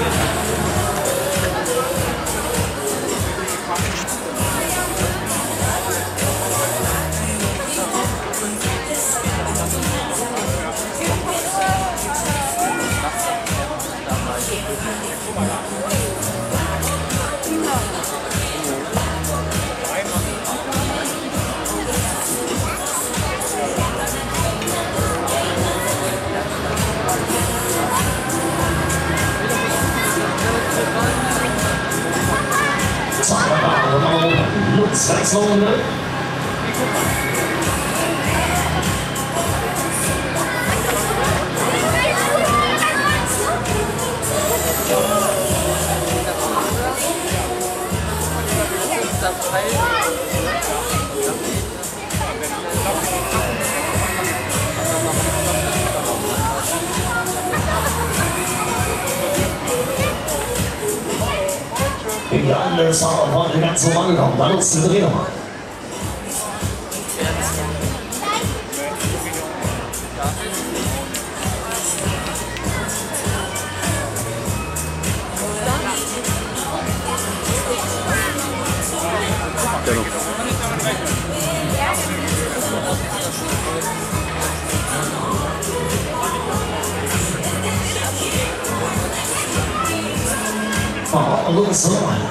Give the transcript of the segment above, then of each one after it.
again. s t a i k e i on the Thank y o Wegen der anderen Sound war nicht ganz so angekommen. Dann uns zu drehen nochmal. fall alongside.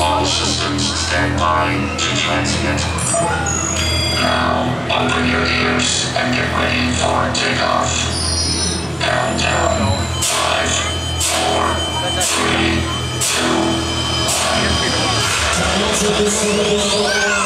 All systems stand by to transmit. Now, open your ears and get ready for takeoff. Countdown. Five, four, three, two, one.